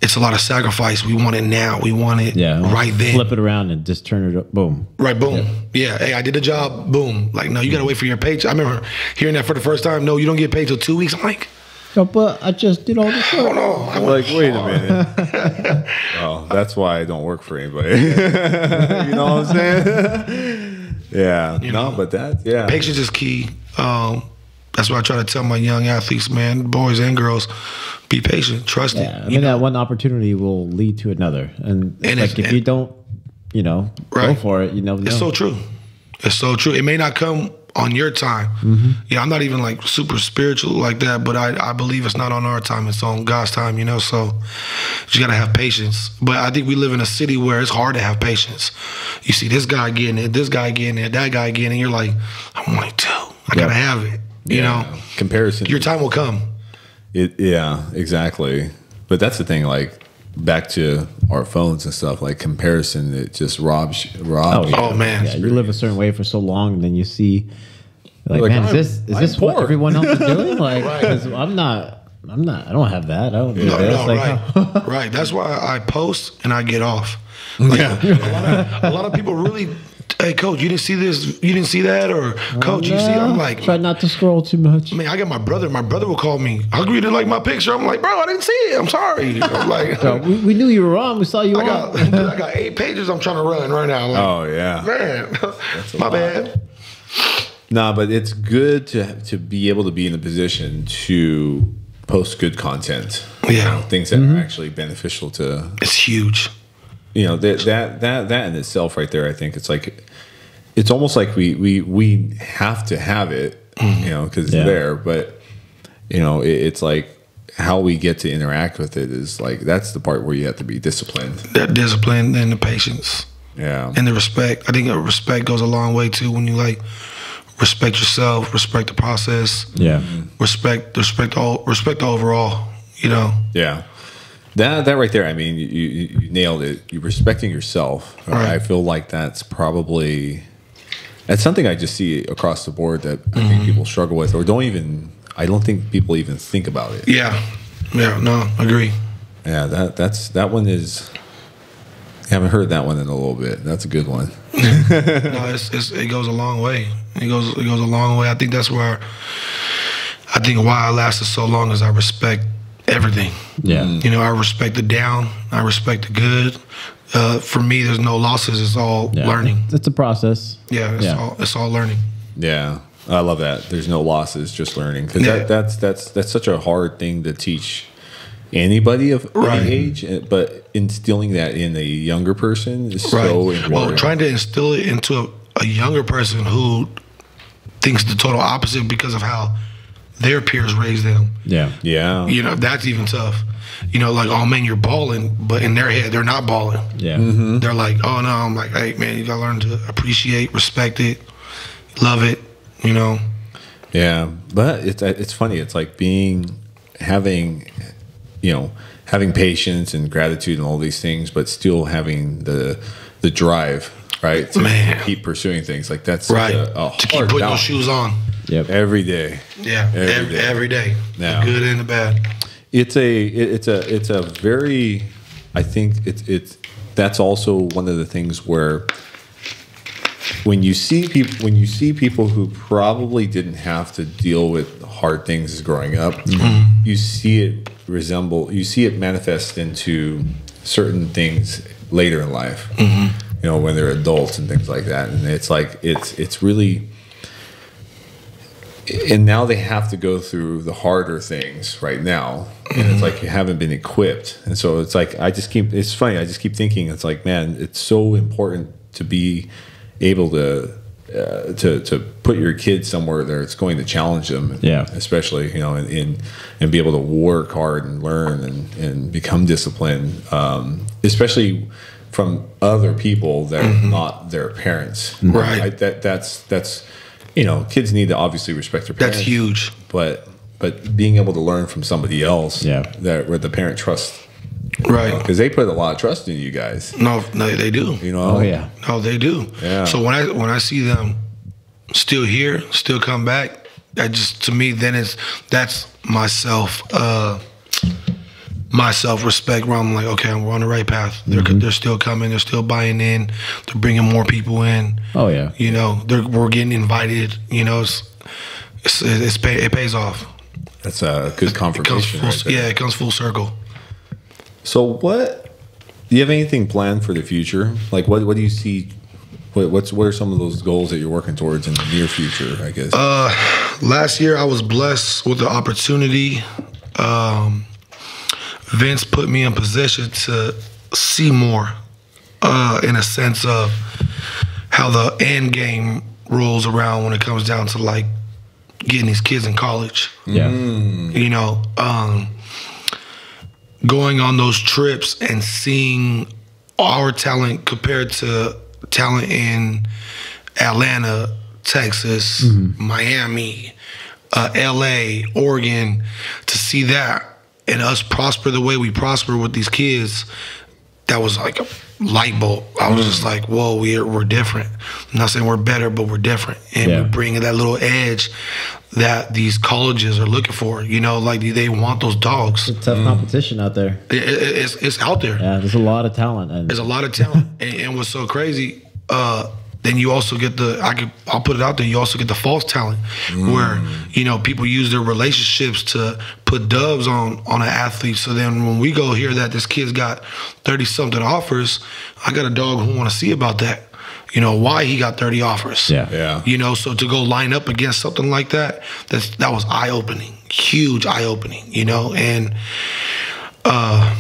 It's a lot of sacrifice. We want it now. We want it Yeah. right then. Flip it around and just turn it up. Boom. Right, boom. Yeah. Hey, I did the job. Boom. Like, no, you gotta wait for your paycheck. I remember hearing that for the first time. No, you don't get paid till two weeks. I'm like, No, but I just did all the oh no. I I'm like, wait a minute. [laughs] oh, that's why I don't work for anybody. [laughs] you know what I'm saying? [laughs] yeah. You no, but that, yeah. patience is key. Um, that's what I try to tell my young athletes, man, boys and girls. Be patient. Trust Yeah, it. I mean know? that one opportunity will lead to another, and, And like if- if and- you don't, you know, go for it, you know, It's so true. It's so true. It may not come on your time. Mm-hmm. Yeah, I'm not even like super spiritual like that, but I, I believe it's not on our time. It's on God's time, you know. So you gotta have patience. But I think we live in a city where it's hard to have patience. You see this guy getting it, this guy getting it, that guy getting it. You're like, I want it too. I gotta have it. You Yeah. know, comparison. your time will come. It, yeah, exactly. But that's the thing. Like back to our phones and stuff. Like comparison, it just robs robs. Oh, yeah. Oh, man. Yeah, you live a certain way for so long, and then you see, like, Like, man, is I'm- this is I'm this what everyone else is doing? [laughs] Like, 'cause I'm not, I'm not, I don't have that. I don't do No, this. no, like, right, [laughs] right. That's why I post and I get off. Like, a, lot of, a lot of people really, hey, coach, you didn't see this, you didn't see that, or coach, you see? I'm like, try not to scroll too much. man, I got my brother. My brother will call me. i come you didn't like my picture? I'm like, bro, I didn't see it. I'm sorry. I'm like, [laughs] So we, we knew you were wrong. We saw you I on. got, I got eight pages. I'm trying to run right now. Like, Oh yeah. man, my lot. bad. Nah, but it's good to to be able to be in a position to post good content. You Yeah. know, things that are actually beneficial to It's huge. you know that that that that in itself right there. I think it's like it's almost like we we we have to have it, you know, because it's there. But you know, it, it's like how we get to interact with it is like that's the part where you have to be disciplined. That discipline and the patience. Yeah. and the respect. I think uh, respect goes a long way too. When you like respect yourself, respect the process, Yeah. respect respect all respect overall. You know, Yeah. That that right there, I mean, you, you, you nailed it. You're respecting yourself. Right. I feel like that's probably that's something I just see across the board that I Mm-hmm. think people struggle with, or don't even. I don't think people even think about it. yeah, yeah, no, agree. Yeah, that that's that one is. I haven't heard that one in a little bit. That's a good one. [laughs] No, it's, it's it goes a long way. It goes it goes a long way. I think that's where I think why I lasted so long is I respect everything. Yeah. You know, I respect the down. I respect the good. Uh, for me, there's no losses. It's all Yeah. learning. It's a process. Yeah, it's Yeah. all it's all learning. Yeah, I love that. There's no losses, just learning. Because Yeah. that, that's that's that's such a hard thing to teach anybody of Right. any age, eh, but instilling that in a younger person is so Well, trying to instill it into a, a younger person who thinks the total opposite because of how their peers raised them. Yeah. yeah, You know, that's even tough. You know, like, oh man, you're balling, but in their head, they're not balling. Yeah. They're like, oh no, I'm like, hey man, you gotta learn to appreciate, respect it, love it. You know, yeah. But it's it's funny. It's like being having, you know, having patience and gratitude and all these things, but still having the the drive, right, to Man. keep pursuing things. Like that's such right? a, a to keep putting balance. those shoes on. Yep. every day. Yeah, Every every, day. every day. Now. The good and the bad. it's a it's a it's a very i think it's it's that's also one of the things where when you see people when you see people who probably didn't have to deal with hard things growing up mm-hmm. you see it resemble you see it manifest into certain things later in life. Mm-hmm. You know when they're adults and things like that. And it's like it's it's really and now they have to go through the harder things right now. And it's mm-hmm. like you haven't been equipped. And so it's like i just keep it's funny i just keep thinking it's like man it's so important to be able to uh, to to put your kids somewhere there it's going to challenge them Yeah. especially you know and and, and be able to work hard and learn and and become disciplined um, especially from other people that are not their parents. Mm-hmm. Right. I, that that's that's you know, kids need to obviously respect their parents. That's huge. But but being able to learn from somebody else, Yeah. that where the parent trusts, Right. because they put a lot of trust in you guys. No, no, they do. You know. Oh yeah. No, they do. Yeah. So when I when I see them still here, still come back, that just to me then it's that's myself uh my self respect where I'm like, okay, we're on the right path. They're they're still coming. They're still buying in. They're bringing more people in. Oh yeah. You know, they're we're getting invited. You know, it's it's, it's pay, it pays off. That's a good It comes confirmation. full, right yeah, it comes full circle. So what? Do you have anything planned for the future? Like what? What do you see? What, what's what are some of those goals that you're working towards in the near future? I guess. Uh, last year I was blessed with the opportunity. Um, Vince put me in position to see more, uh, in a sense of how the end game rolls around when it comes down to like getting these kids in college. Yeah. You know, um, going on those trips and seeing our talent compared to talent in Atlanta, Texas, Miami, uh, LA, Oregon, to see that and us prosper the way we prosper with these kids, that was like a light bulb. I was just like, whoa, we're, we're different. I'm not saying we're better, but we're different. And Yeah. we're bringing that little edge that these colleges are looking for. You know, like they want those dogs. Tough competition out there. It- it- it's, it's out there. Yeah, there's a lot of talent and There's a lot of talent, and, and what's so crazy, uh, then you also get the I could I'll put it out there. You also get the false talent, where you know people use their relationships to put doves on on an athlete. So then when we go hear that this kid's got thirty something offers, I got a dog who want to see about that. You know why he got thirty offers. Yeah. Yeah. You know, so to go line up against something like that, that's that was eye opening, huge eye opening. You know, and uh,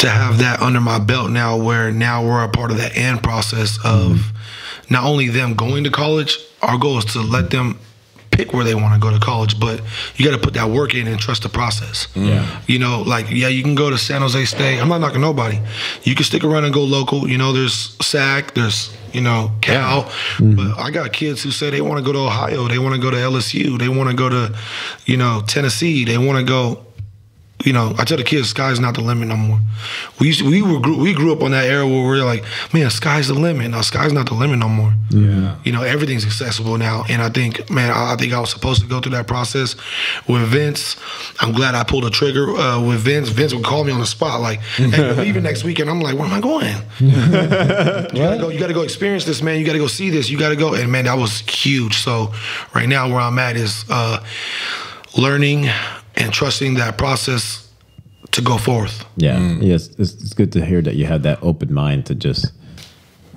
to have that under my belt now, where now we're a part of that end process of not only them going to college. Our goal is to let them pick where they want to go to college, but you got to put that work in and trust the process. Mm. Yeah. You know, like yeah, you can go to San Jose State. I'm not knocking nobody. You can stick around and go local. You know, there's SAC, there's you know Cal, mm-hmm. but I got kids who say they want to go to Ohio, they want to go to LSU, they want to go to, you know, Tennessee, they want to go. You know, I tell the kids, sky's not the limit no more. We used to, we were grew, we grew up on that era where we are like, man, sky's the limit. Now sky's not the limit no more. Yeah. You know, everything's accessible now. And I think, man, I, I think I was supposed to go through that process with Vince. I'm glad I pulled a trigger uh, with Vince. Vince would call me on the spot, like, hey, [laughs] we're leaving next weekend. I'm like, where am I going? [laughs] you gotta go, you gotta go experience this, man. You gotta go see this. You gotta go. And man, that was huge. So right now where I'm at is uh, learning and trusting that process to go forth. yeah. Yes, it's, it's good to hear that you have that open mind to just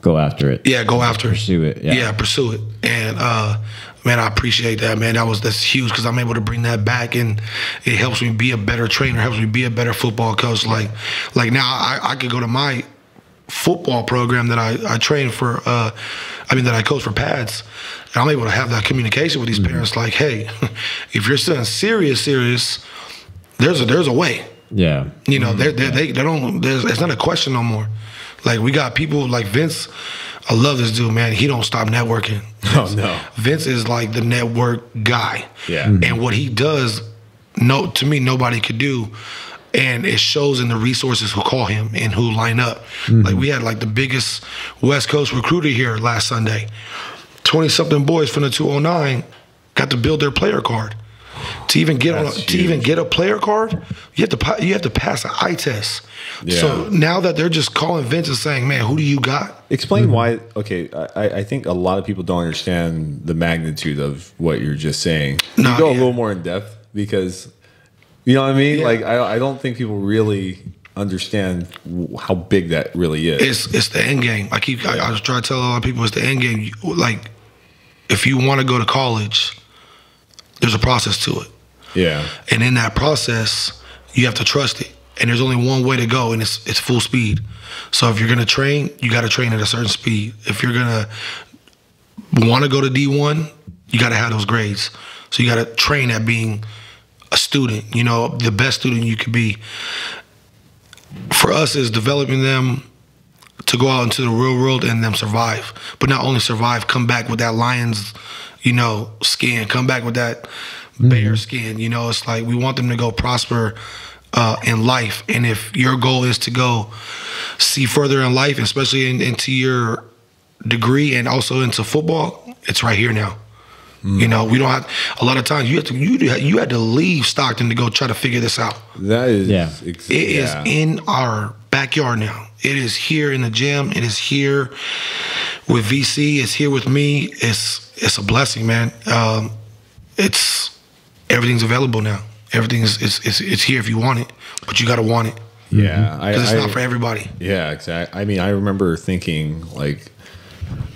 go after it. Yeah, go after it. Pursue it. Yeah, Yeah. pursue it. And uh, man, I appreciate that, man. That was that's huge because I'm able to bring that back, and it helps me be a better trainer, helps me be a better football coach. Like, like now I, I could go to my football program that I, I train for. Uh, I mean that I coach for pads, and I'm able to have that communication with these mm-hmm. parents. Like, hey, [laughs] if you're still serious, serious, there's a there's a way. Yeah. You know, mm-hmm. they they they they don't. There's, it's not a question no more. Like we got people like Vince. I love this dude, man. He don't stop networking. [laughs] Oh no. Vince is like the network guy. Yeah. And what he does, no, to me, nobody could do. And it shows in the resources who call him and who line up. Like mm-hmm. we had like the biggest West Coast recruiter here last Sunday. Twenty something boys from the 209 got to build their player card. To even get on, a, to even get a player card, you have to you have to pass an eye test. So now that they're just calling Vince and saying, "Man, who do you got?" Explain mm-hmm. why. Okay, I, I think a lot of people don't understand the magnitude of what you're just saying. No, you go a little more in depth because you know what I mean. Yeah. Like I, I don't think people really understand how big that really is. it's it's the end game. I keep I, I was trying to tell a lot of people it's the end game. You- Like if you want to go to college, there's a process to it, yeah, and in that process, you have to trust it. And there's only one way to go, and it's it's full speed. So if you're gonna train, you got to train at a certain speed. If you're gonna want to go to D1, you got to have those grades. So you got to train at being a student. You know, the best student you could be. For us, is developing them to go out into the real world and them survive. But not only survive, come back with that lion's, you know, skin. Come back with that bear skin. You know, it's like we want them to go prosper uh, in life. And if your goal is to go see further in life, especially in, into your degree and also into football, it's right here now. You know, we don't have a lot of times. You have to you you had to leave Stockton to go try to figure this out. That is, Yeah. ex- It is yeah. in our backyard now. It is here in the gym. It is here with VC. It's here with me. It's it's a blessing, man. Um, it's everything's available now. Everything is it's, it's it's here if you want it, but you got to want it yeah. Because it's I- not for everybody. Yeah, exactly. I mean, I remember thinking like,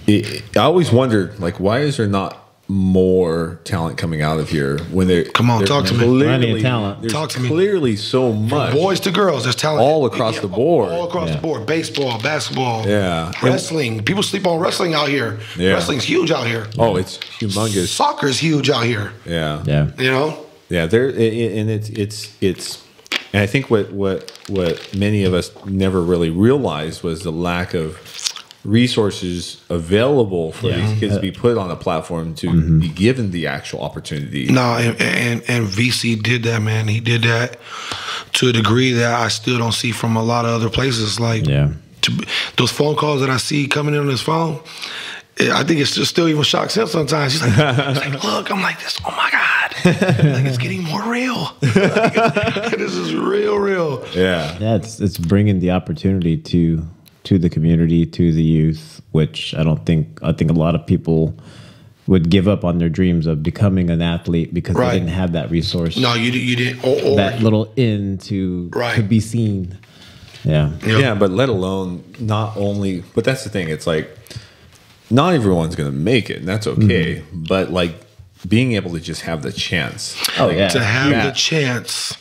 it, I always wondered like, why is there not more talent coming out of here when they Come on, there's talk to me. clearly- Plenty of talent. Talk to me. clearly so much. Boys to girls, there's talent All across the board. All across Yeah. the board. Baseball, basketball, Yeah. wrestling. People sleep on wrestling out here. Yeah. Wrestling's huge out here. Oh, it's humongous. Soccer's huge out here. Yeah. Yeah. You know. Yeah, there i- i- and it's it's it's and I think what what what many of us never really realized was the lack of resources available for Yeah. these kids to be put on a platform to be given the actual opportunity. No, and, and and VC did that, man. He did that to a degree that I still don't see from a lot of other places. Like, Yeah. to, those phone calls that I see coming in on his phone, eh, I think it's just still even shocks him sometimes. He's like, [laughs] he's like, look, I'm like this. Oh my god, like it's getting more real. [laughs] this is real, real. Yeah. Yeah, it's it's bringing the opportunity to to the community, to the youth, which I don't think I think a lot of people would give up on their dreams of becoming an athlete because Right. they didn't have that resource, No, you you didn't. Or, or that little in to Right. to be seen. Yeah, Yeah. Yeah, but let alone not only but that's the thing, it's like not everyone's gonna make it, and that's okay. Mm-hmm. But like being able to just have the chance. Oh, yeah. to have Yeah. the chance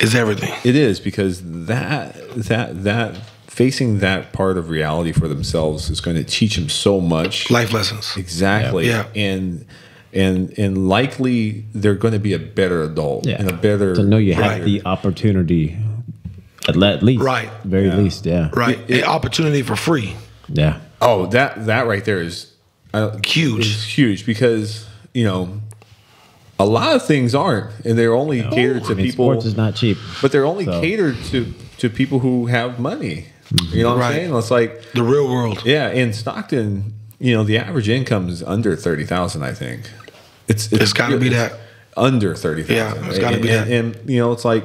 is everything. It is because that that that facing that part of reality for themselves is going to teach them so much. Life lessons. exactly. Yeah. And and and likely they're going to be a better adult yeah. and a better to know you Right. have the opportunity, at, least, Right. very Yeah. least, yeah, Right. An opportunity for free. yeah, Oh, that that right there is uh, Huge. is huge because you know a lot of things aren't, and they're only catered to I mean, people. sports is not cheap. but they're only So- catered to to people who have money. You know what Right. I'm saying? It's like The real world. Yeah, in Stockton, you know, the average income is under thirty thousand. I think it's It's gotta be that. under thirty thousand. Yeah, it's gotta be and, that. And you know, it's like,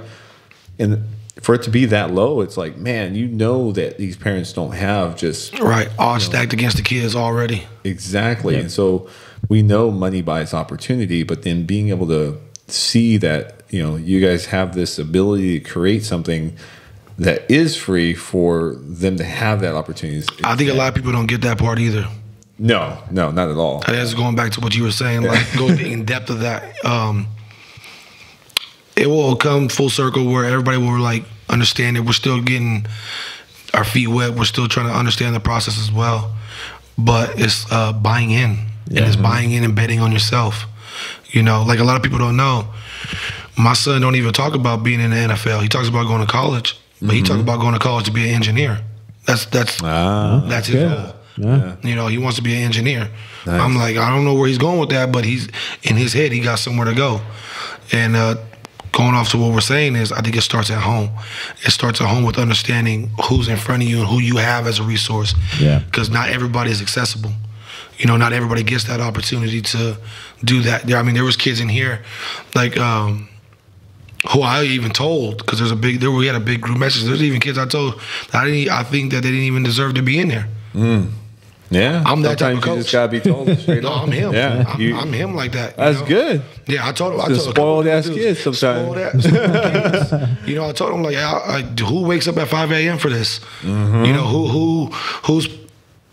and for it to be that low, it's like, man, you know that these parents don't have just Right. Odds stacked against the kids already. exactly, Yeah. and so we know money buys opportunity, but then being able to see that you know you guys have this ability to create something that is free for them to have that opportunity. I think a lot of people don't get that part either. No, no, not at all. That's going back to what you were saying, like go [laughs] in depth of that. Um, it will come full circle where everybody will like understand it. We're still getting our feet wet. We're still trying to understand the process as well. But it's uh, buying in, and it's buying in and betting on yourself. You know, like a lot of people don't know. My son don't even talk about being in the NFL. He talks about going to college, but he talks about going to college to be an engineer. That's that's Ah, that's his goal. Yeah. You know, he wants to be an engineer. I'm like, I don't know where he's going with that, but he's in his head, he got somewhere to go. And uh, going off to what we're saying is, I think it starts at home. It starts at home with understanding who's in front of you and who you have as a resource. Yeah. Because not everybody is accessible. You know, not everybody gets that opportunity to do that. There, I mean, there was kids in here, like. um who I even told because there's a big there we had a big group message. There's even kids I told that I didn't I think that they didn't even deserve to be in there. Yeah, I'm that type Sometimes of you just gotta be told straight [laughs] No. I'm him. Yeah, I'm, you- I'm him like that. That's know? good. Yeah, I told him. I told spoiled ass kids sometimes. spoiled ass-. [laughs] You know, I told him like, I, I, who wakes up at 5 a.m. for this? Mm-hmm. You know, who who who's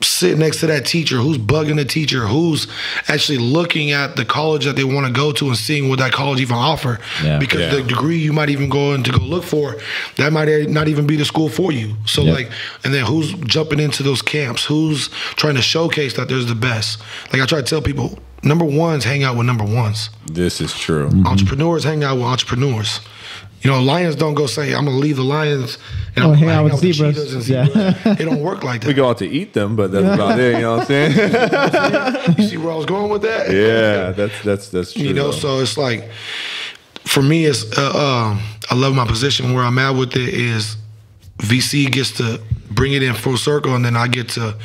sitting next to that teacher? Who's bugging the teacher? Who's actually looking at the college that they want to go to and seeing what that college even offer? Yeah. Because Yeah. the degree you might even go in to go look for, that might not even be the school for you. So Yeah. like, and then who's jumping into those camps? Who's trying to showcase that there's the best? Like I try to tell people, number ones hang out with number ones This is true. Mm-hmm. entrepreneurs hang out with entrepreneurs. You know, lions don't go say, "I'm gonna leave the lions and Oh, I'm hang out with the zebras." cheetahs and Yeah. zebras." It don't work like [laughs] that. We go out to eat them, but that's about it. You know what I'm saying? [laughs] you see where I was going with that? [laughs] yeah, that's that's that's true. You know, though. so it's like for me, it's uh, um, I love my position. Where I'm at with it is VC gets to bring it in full circle, and then I get to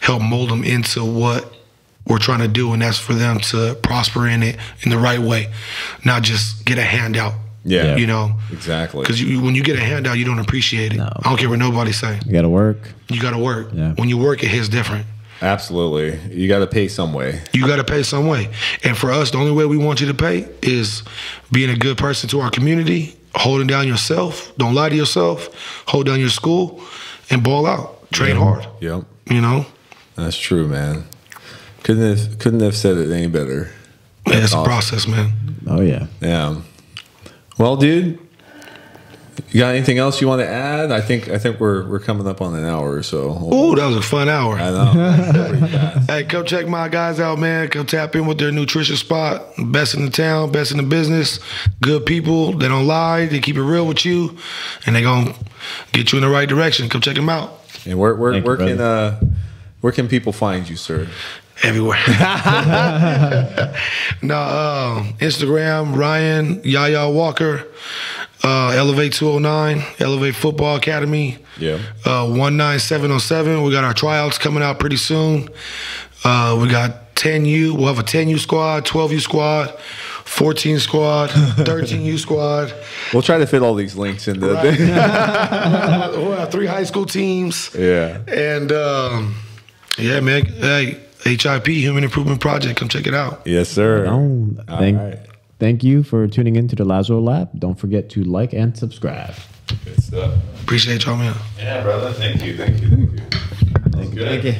help mold them into what we're trying to do, and that's for them to prosper in it in the right way, not just get a handout. Yeah. you know, exactly. because you, when you get a handout, you don't appreciate it. No. I don't care what nobody say. You got to work. You got to work. Yeah. When you work, it hits different. Absolutely, you got to pay some way. You got to pay some way. And for us, the only way we want you to pay is being a good person to our community, holding down yourself, don't lie to yourself, hold down your school, and ball out. Train hard. Yep, You know, that's true, man. Couldn't have couldn't have said it any better. Yeah, it's a process, man. Oh yeah. Yeah. Well, dude, you got anything else you want to add? I think I think we're we're coming up on an hour or so. Ooh, that was a fun hour. I know. [laughs] Hey, come check my guys out, man. Come tap in with their nutrition spot. Best in the town, best in the business. Good people. They don't lie. They keep it real with you, and they gonna get you in the right direction. Come check them out and where where Thank you, where can uh where can people find you, sir? Everywhere. [laughs] no, uh, Instagram Ryan Yaya Walker, uh, Elevate 209, Elevate Football Academy. Yeah. Uh, 19707. We got our tryouts coming out pretty soon. Uh, we got 10U. We'll have a 10U squad, 12U squad, 14 squad, 13U squad. [laughs] We'll try to fit all these links in the Right. [laughs] we'll have three high school teams. Yeah. And um, yeah, man. Hey, HIP Human Improvement Project. Come check it out. Yes, sir. Thank, right. thank you for tuning in to the Lazaro Lab. Don't forget to like and subscribe. Good stuff. Appreciate y'all, man. Yeah, brother. Thank you. Thank you. Thank you. Thank you. Thank you.